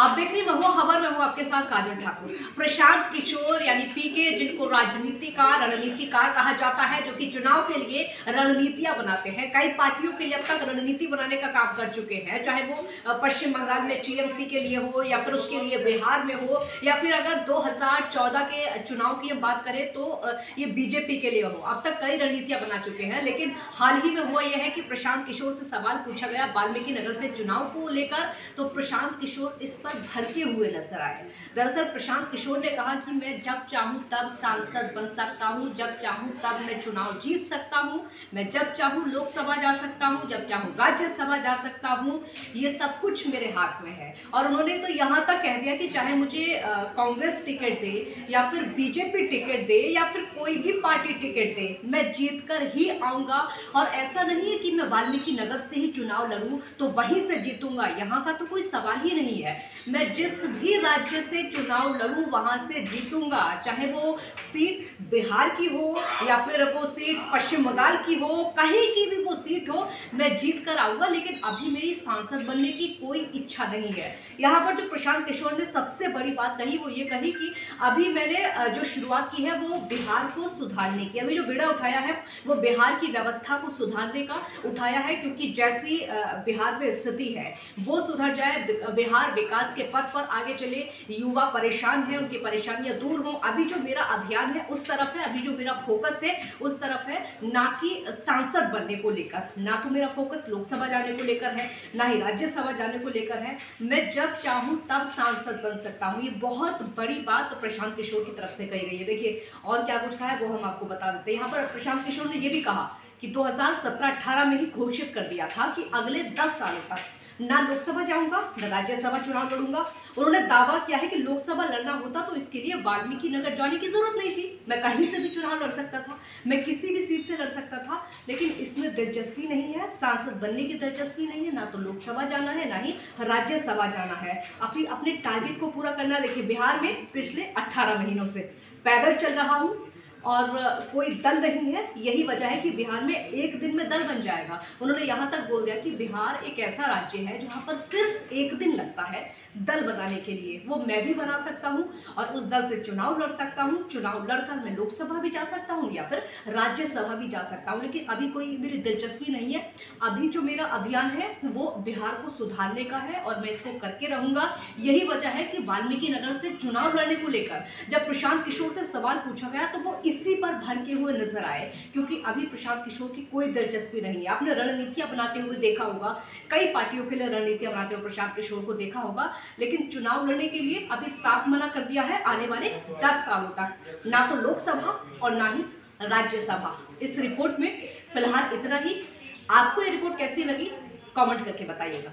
आप देख रही महुआ खबर में हूँ आपके साथ काजल ठाकुर। प्रशांत किशोर, यानी पीके, जिनको राजनीतिकार, रणनीतिकार कहा जाता है, जो कि चुनाव के लिए रणनीतियाँ बनाते हैं। कई पार्टियों के लिए अब तक रणनीति बनाने का काम कर चुके हैं, चाहे वो पश्चिम बंगाल में टीएमसी के लिए हो, या फिर उसके लिए बिहार में हो, या फिर अगर 2014 के चुनाव की हम बात करें तो ये बीजेपी के लिए हो। अब तक कई रणनीतियाँ बना चुके हैं, लेकिन हाल ही में हुआ यह है कि प्रशांत किशोर से सवाल पूछा गया वाल्मीकि नगर से चुनाव को लेकर। तो प्रशांत किशोर इस पर भड़के हुए नज़र आए। दरअसल प्रशांत किशोर ने कहा कि मैं जब चाहूँ तब सांसद बन सकता हूँ, जब चाहूँ तब मैं चुनाव जीत सकता हूँ, मैं जब चाहूँ लोकसभा जा सकता हूँ, जब चाहूँ राज्यसभा जा सकता हूँ, ये सब कुछ मेरे हाथ में है। और उन्होंने तो यहाँ तक कह दिया कि चाहे मुझे कांग्रेस टिकट दे, या फिर बीजेपी टिकट दे, या फिर कोई भी पार्टी टिकट दे, मैं जीत कर ही आऊँगा। और ऐसा नहीं है कि मैं वाल्मीकि नगर से ही चुनाव लड़ूं तो वहीं से जीतूँगा। यहाँ का तो कोई सवाल ही नहीं है। मैं जिस भी राज्य से चुनाव लड़ूं, वहाँ से जीतूँगा। चाहे वो सीट बिहार की हो, या फिर वो सीट पश्चिम बंगाल की हो, कहीं की भी वो सीट हो, मैं जीत कर आऊँगा, लेकिन अभी मेरी सांसद बनने की कोई इच्छा नहीं है। यहाँ पर जो प्रशांत किशोर ने सबसे बड़ी बात कही, वो ये कही कि अभी मैंने जो शुरुआत की है, वो बिहार को सुधारने की, अभी जो बेड़ा उठाया है, वो बिहार की व्यवस्था को सुधारने का उठाया है, क्योंकि जैसी बिहार में स्थिति है, वो सुधर जाए बिहार विकास के पथ पर आगे चले। युवा परेशान हैं, उनकी परेशानियाँ दूर हों। अभी जो मेरा अभियान है, उस तरफ़ है, अभी जो मेरा फोकस है, उस तरफ़ है ना कि सांसद बनने को लेकर। ना तो मेरा फोकस लोकसभा जाने को लेकर है, ना ही राज्यसभा जाने को लेकर है। मैं जब चाहूँ, तब सांसद बन सकता हूँ। ये बहुत बड़ी बात प्रशांत किशोर की तरफ़ से कही गई है। देखिए, और क्या कुछ कहा है वो हम आपको बता देते हैं। यहाँ पर प्रशांत किशोर ने यह भी कहा कि 2017-18 में ही घोषित कर दिया था कि अगले 10 सालों तक ना लोकसभा जाऊँगा, न राज्यसभा चुनाव लड़ूँगा। उन्होंने दावा किया है कि लोकसभा लड़ना होता तो इसके लिए वाल्मीकि नगर जाने की ज़रूरत नहीं थी। मैं कहीं से भी चुनाव लड़ सकता था, मैं किसी भी सीट से लड़ सकता था, लेकिन इसमें दिलचस्पी नहीं है, सांसद बनने की दिलचस्पी नहीं है, ना तो लोकसभा जाना है, ना ही राज्यसभा जाना है। अपनी अपने टारगेट को पूरा करना, देखिए बिहार में पिछले अट्ठारह महीनों से। पैदल चल रहा हूँ और कोई दल नहीं है। यही वजह है कि बिहार में एक दिन में दल बन जाएगा। उन्होंने यहाँ तक बोल दिया कि बिहार एक ऐसा राज्य है जहाँ पर सिर्फ़ एक दिन लगता है। दल बनाने के लिए। वो मैं भी बना सकता हूँ और उस दल से चुनाव लड़ सकता हूँ। चुनाव लड़कर मैं लोकसभा भी जा सकता हूँ या फिर राज्यसभा भी जा सकता हूँ। लेकिन अभी कोई मेरी दिलचस्पी नहीं है। अभी जो मेरा अभियान है, वो बिहार को सुधारने का है और मैं इसको करके रहूँगा। यही वजह है कि वाल्मीकि नगर से चुनाव लड़ने को लेकर जब प्रशांत किशोर से सवाल पूछा गया तो वो इसी पर भड़के हुए नज़र आए। क्योंकि अभी प्रशांत किशोर की कोई दिलचस्पी नहीं है। आपने रणनीतियाँ बनाते हुए देखा होगा। कई पार्टियों के लिए रणनीतियाँ बनाते हुए प्रशांत किशोर को देखा होगा। लेकिन चुनाव लड़ने के लिए अभी साफ़ मना कर दिया है आने वाले दस सालों तक। ना तो लोकसभा और ना ही राज्यसभा। इस रिपोर्ट में फ़िलहाल इतना ही। आपको ये रिपोर्ट कैसी लगी? कमेंट करके बताइएगा।